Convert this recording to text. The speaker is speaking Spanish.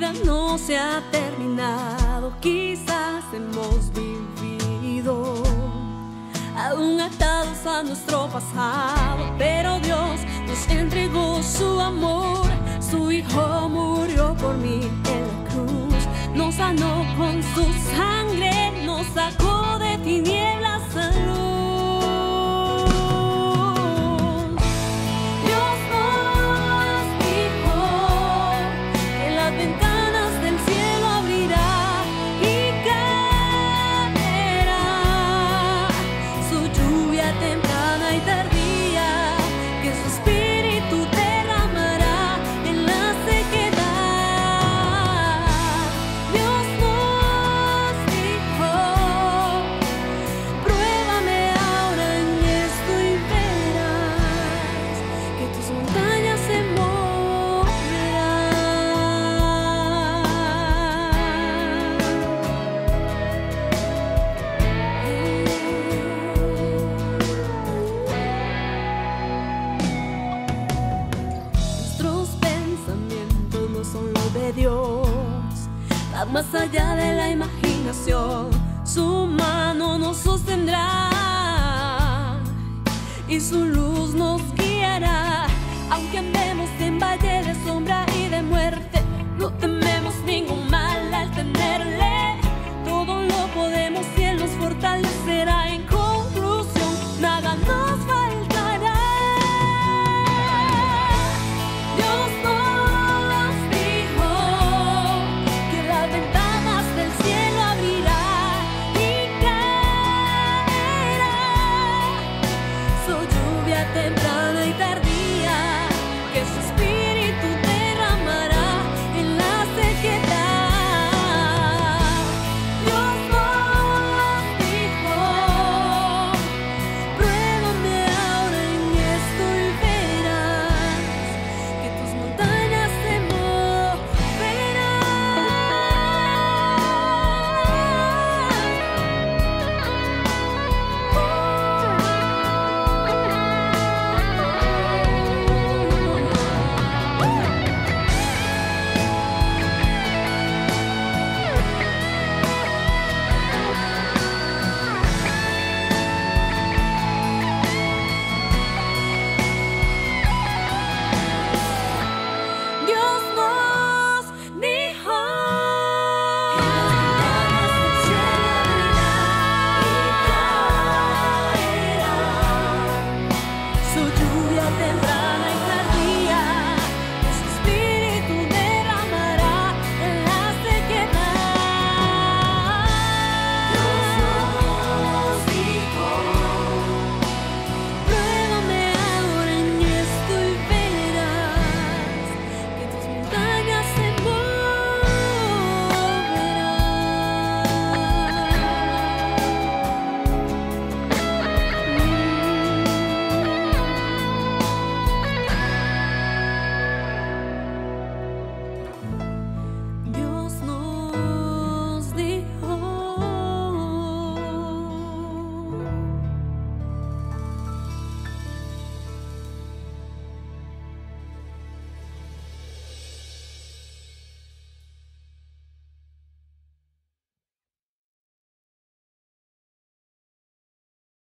no se ha terminado, quizás hemos vivido aún atados a nuestro pasado, pero Dios nos entregó su amor, su Hijo murió por mí en la cruz, nos sanó con su sangre, más allá de la imaginación. Su mano nos sostendrá y su luz